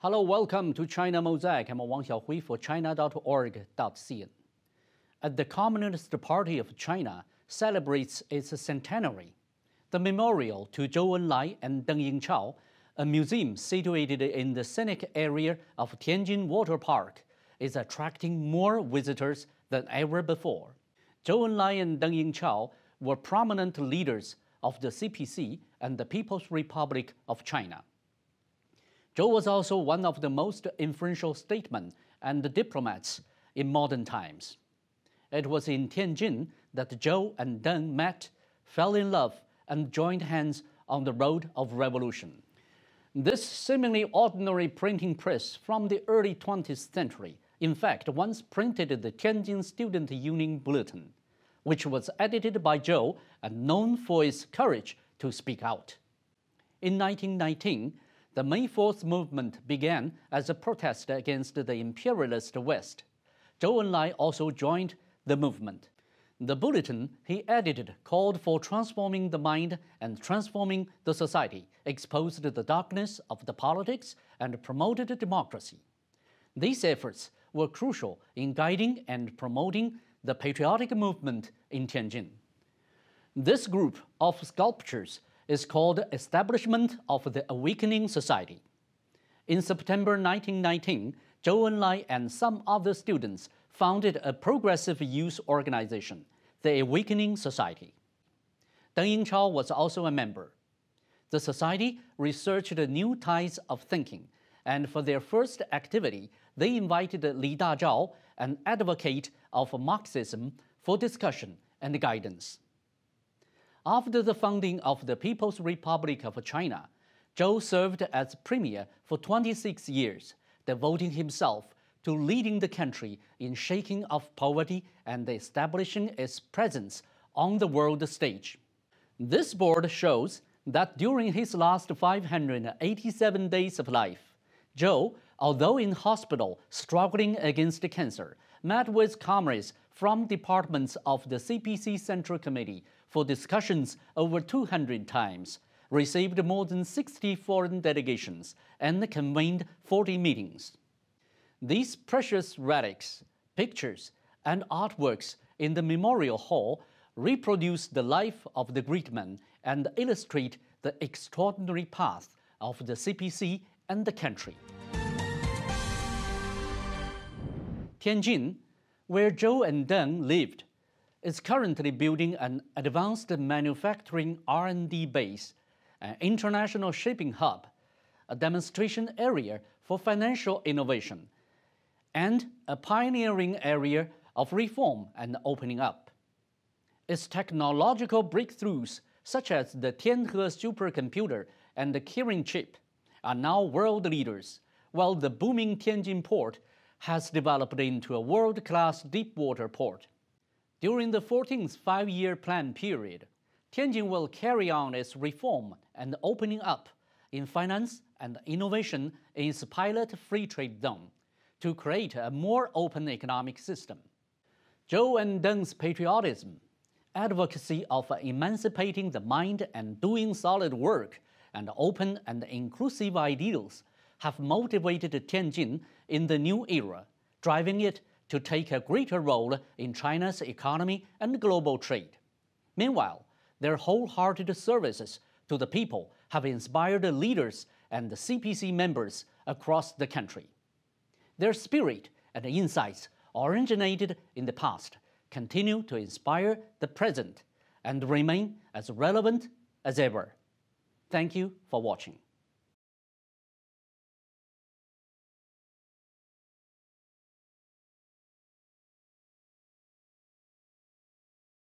Hello, welcome to China Mosaic. I'm Wang Xiaohui for China.org.cn. As the Communist Party of China celebrates its centenary, the memorial to Zhou Enlai and Deng Yingchao, a museum situated in the scenic area of Tianjin Water Park, is attracting more visitors than ever before. Zhou Enlai and Deng Yingchao were prominent leaders of the CPC and the People's Republic of China. Zhou was also one of the most influential statesmen and diplomats in modern times. It was in Tianjin that Zhou and Deng met, fell in love, and joined hands on the road of revolution. This seemingly ordinary printing press from the early 20th century, in fact, once printed the Tianjin Student Union Bulletin which was edited by Zhou and known for its courage to speak out. In 1919, the May 4th movement began as a protest against the imperialist West. Zhou Enlai also joined the movement. The bulletin he edited called for transforming the mind and transforming the society, exposed the darkness of the politics, and promoted democracy. These efforts were crucial in guiding and promoting the patriotic movement in Tianjin. This group of sculptures is called Establishment of the Awakening Society. In September 1919, Zhou Enlai and some other students founded a progressive youth organization, the Awakening Society. Deng Yingchao was also a member. The society researched new types of thinking, and for their first activity, they invited Li Dazhao, an advocate of Marxism, for discussion and guidance. After the founding of the People's Republic of China, Zhou served as premier for 26 years, devoting himself to leading the country in shaking off poverty and establishing its presence on the world stage. This board shows that during his last 587 days of life, Zhou, although in hospital struggling against cancer, met with comrades from departments of the CPC Central Committee for discussions over 200 times, received more than 60 foreign delegations, and convened 40 meetings. These precious relics, pictures, and artworks in the Memorial Hall reproduce the life of the great man and illustrate the extraordinary path of the CPC and the country. Tianjin, where Zhou and Deng lived, is currently building an advanced manufacturing R&D base, an international shipping hub, a demonstration area for financial innovation, and a pioneering area of reform and opening up. Its technological breakthroughs, such as the Tianhe supercomputer and the Kirin chip, are now world leaders, while the booming Tianjin port has developed into a world-class deep-water port. During the 14th five-year plan period, Tianjin will carry on its reform and opening up in finance and innovation in its pilot free trade zone to create a more open economic system. Zhou and Deng's patriotism, advocacy of emancipating the mind and doing solid work, and open and inclusive ideals have motivated Tianjin in the new era, driving it to take a greater role in China's economy and global trade. Meanwhile, their wholehearted services to the people have inspired leaders and CPC members across the country. Their spirit and insights originated in the past continue to inspire the present and remain as relevant as ever. Thank you for watching.